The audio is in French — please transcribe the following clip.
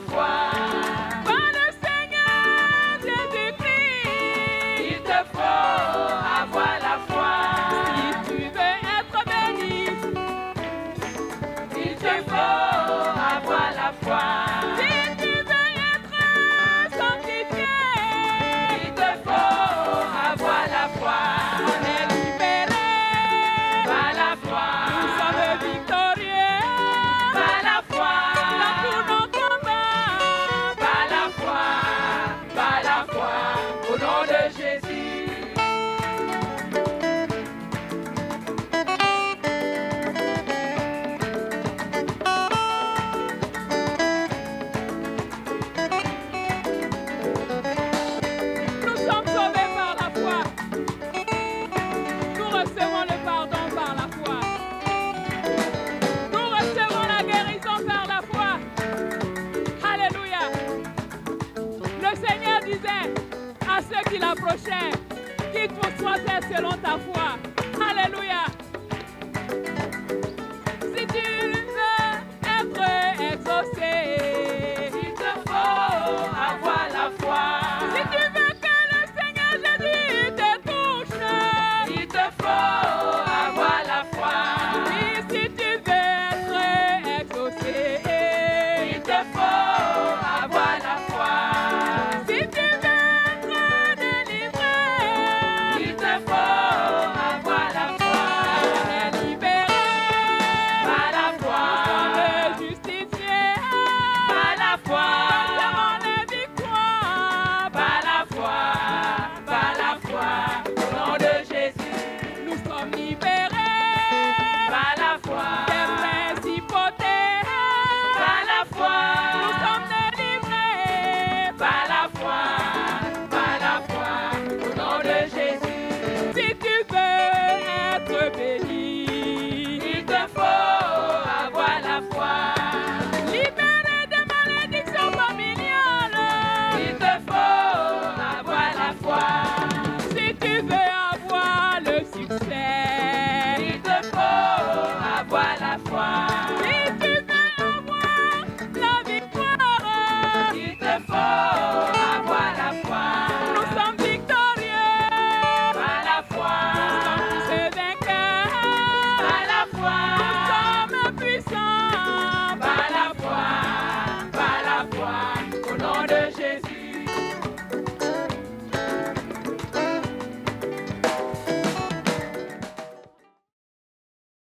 foi. ceux qui l'approchaient. Quitte pour toi selon ta foi. Alléluia.